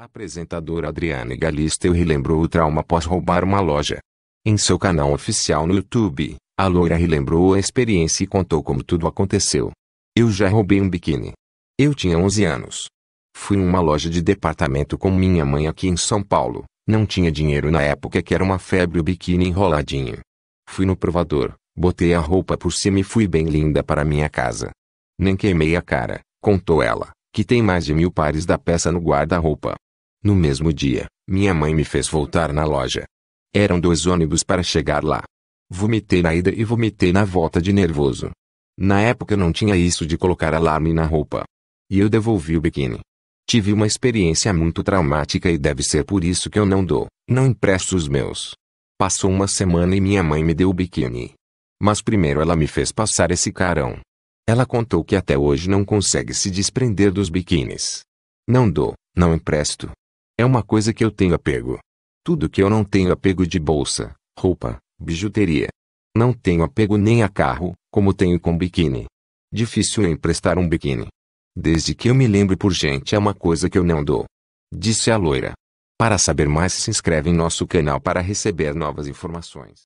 A apresentadora Adriane Galisteu relembrou o trauma após roubar uma loja. Em seu canal oficial no YouTube, a loira relembrou a experiência e contou como tudo aconteceu. Eu já roubei um biquíni. Eu tinha 11 anos. Fui em uma loja de departamento com minha mãe aqui em São Paulo. Não tinha dinheiro na época que era uma febre o biquíni enroladinho. Fui no provador, botei a roupa por cima e fui bem linda para minha casa. Nem queimei a cara, contou ela, que tem mais de mil pares da peça no guarda-roupa. No mesmo dia, minha mãe me fez voltar na loja. Eram dois ônibus para chegar lá. Vomitei na ida e vomitei na volta de nervoso. Na época não tinha isso de colocar alarme na roupa. E eu devolvi o biquíni. Tive uma experiência muito traumática e deve ser por isso que eu não dou, não empresto os meus. Passou uma semana e minha mãe me deu o biquíni. Mas primeiro ela me fez passar esse carão. Ela contou que até hoje não consegue se desprender dos biquínis. Não dou, não empresto, é uma coisa que eu tenho apego. Tudo que eu não tenho apego de bolsa, roupa, bijuteria. Não tenho apego nem a carro, como tenho com biquíni. Difícil emprestar um biquíni. Desde que eu me lembre por gente é uma coisa que eu não dou. Disse a loira. Para saber mais se inscreve em nosso canal para receber novas informações.